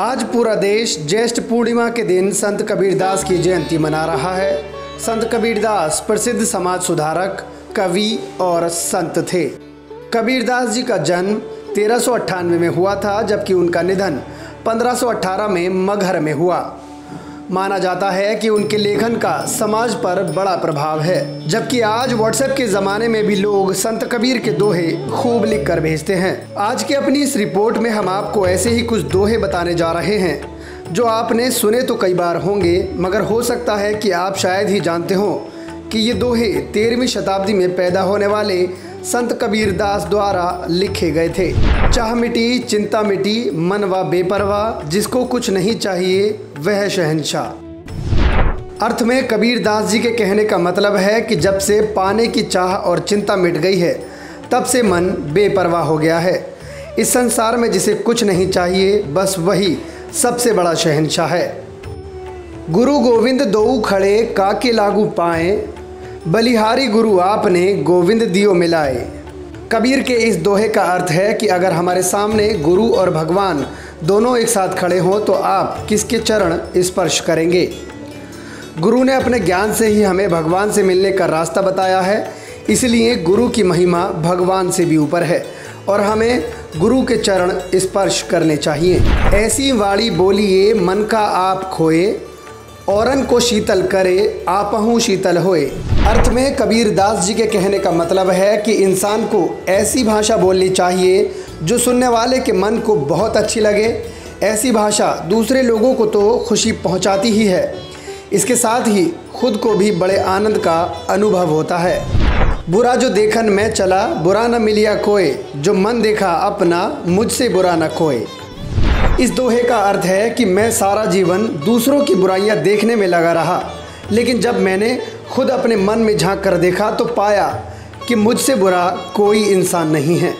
आज पूरा देश ज्येष्ठ पूर्णिमा के दिन संत कबीरदास की जयंती मना रहा है। संत कबीरदास प्रसिद्ध समाज सुधारक, कवि और संत थे। कबीरदास जी का जन्म तेरह में हुआ था, जबकि उनका निधन 1518 में मगहर में हुआ। माना जाता है कि उनके लेखन का समाज पर बड़ा प्रभाव है, जबकि आज व्हाट्सएप के ज़माने में भी लोग संत कबीर के दोहे खूब लिख कर भेजते हैं। आज की अपनी इस रिपोर्ट में हम आपको ऐसे ही कुछ दोहे बताने जा रहे हैं, जो आपने सुने तो कई बार होंगे, मगर हो सकता है कि आप शायद ही जानते हो। कि ये दोहे तेरहवीं शताब्दी में पैदा होने वाले संत कबीर दास द्वारा लिखे गए थे। चाह मिटी, चिंता मिटी मन व बेपरवाह जिसको कुछ नहीं चाहिए, वह शहनशाह। अर्थ में कबीर दास जी के कहने का मतलब है कि जब से पाने की चाह और चिंता मिट गई है, तब से मन बेपरवाह हो गया है। इस संसार में जिसे कुछ नहीं चाहिए, बस वही सबसे बड़ा शहनशाह है। गुरु गोविंद दो खड़े, काके लागू पाए बलिहारी गुरु आपने गोविंद दियो मिलाए। कबीर के इस दोहे का अर्थ है कि अगर हमारे सामने गुरु और भगवान दोनों एक साथ खड़े हों तो आप किसके चरण स्पर्श करेंगे? गुरु ने अपने ज्ञान से ही हमें भगवान से मिलने का रास्ता बताया है। इसलिए गुरु की महिमा भगवान से भी ऊपर है और हमें गुरु के चरण स्पर्श करने चाहिए। ऐसी वाणी बोलिए, मन का आप खोए औरन को शीतल करे, आपहू शीतल होए। अर्थ में कबीर दास जी के कहने का मतलब है कि इंसान को ऐसी भाषा बोलनी चाहिए जो सुनने वाले के मन को बहुत अच्छी लगे। ऐसी भाषा दूसरे लोगों को तो खुशी पहुंचाती ही है। इसके साथ ही खुद को भी बड़े आनंद का अनुभव होता है। बुरा जो देखन मैं चला, बुरा न मिलिया कोई जो मन देखा अपना, मुझसे बुरा न खोए इस दोहे का अर्थ है कि मैं सारा जीवन दूसरों की बुराइयाँ देखने में लगा रहा। लेकिन जब मैंने खुद अपने मन में झाँक कर देखा तो पाया कि मुझसे बुरा कोई इंसान नहीं है।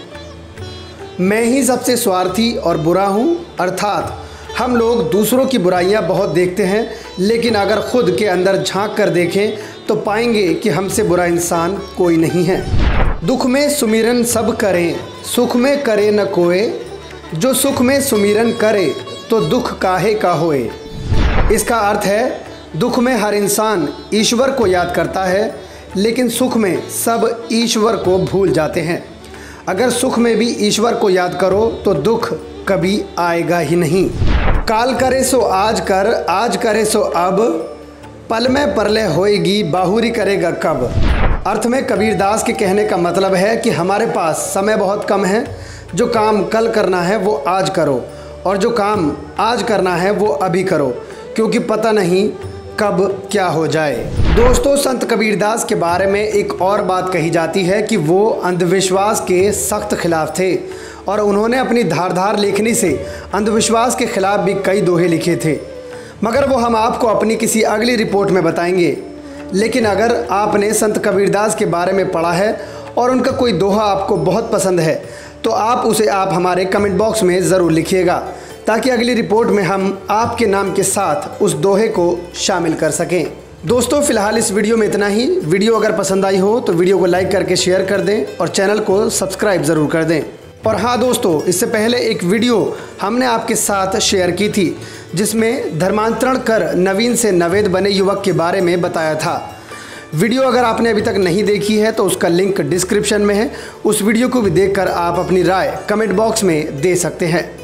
मैं ही सबसे स्वार्थी और बुरा हूँ, अर्थात हम लोग दूसरों की बुराइयाँ बहुत देखते हैं, लेकिन अगर खुद के अंदर झाँक कर देखें तो पाएँगे कि हमसे बुरा इंसान कोई नहीं है। दुख में सुमिरन सब करें, सुख में करे न कोए जो सुख में सुमिरन करे तो दुख काहे का होए? इसका अर्थ है, दुख में हर इंसान ईश्वर को याद करता है, लेकिन सुख में सब ईश्वर को भूल जाते हैं। अगर सुख में भी ईश्वर को याद करो तो दुख कभी आएगा ही नहीं। काल करे सो आज कर, आज करे सो अब, पल में परले होएगी, बाहुरी करेगा कब? अर्थ में कबीरदास के कहने का मतलब है कि हमारे पास समय बहुत कम है, जो काम कल करना है वो आज करो, और जो काम आज करना है वो अभी करो, क्योंकि पता नहीं कब क्या हो जाए। दोस्तों, संत कबीरदास के बारे में एक और बात कही जाती है कि वो अंधविश्वास के सख्त खिलाफ थे, और उन्होंने अपनी धारधार लेखनी से अंधविश्वास के खिलाफ भी कई दोहे लिखे थे। मगर वो हम आपको अपनी किसी अगली रिपोर्ट में बताएँगे। लेकिन अगर आपने संत कबीरदास के बारे में पढ़ा है और उनका कोई दोहा आपको बहुत पसंद है तो आप उसे आप हमारे कमेंट बॉक्स में ज़रूर लिखिएगा, ताकि अगली रिपोर्ट में हम आपके नाम के साथ उस दोहे को शामिल कर सकें। दोस्तों, फ़िलहाल इस वीडियो में इतना ही। वीडियो अगर पसंद आई हो तो वीडियो को लाइक करके शेयर कर दें और चैनल को सब्सक्राइब ज़रूर कर दें। और हाँ दोस्तों, इससे पहले एक वीडियो हमने आपके साथ शेयर की थी। जिसमें धर्मांतरण कर नवीन से नवेद बने युवक के बारे में बताया था। वीडियो अगर आपने अभी तक नहीं देखी है तो उसका लिंक डिस्क्रिप्शन में है। उस वीडियो को भी देखकर आप अपनी राय कमेंट बॉक्स में दे सकते हैं।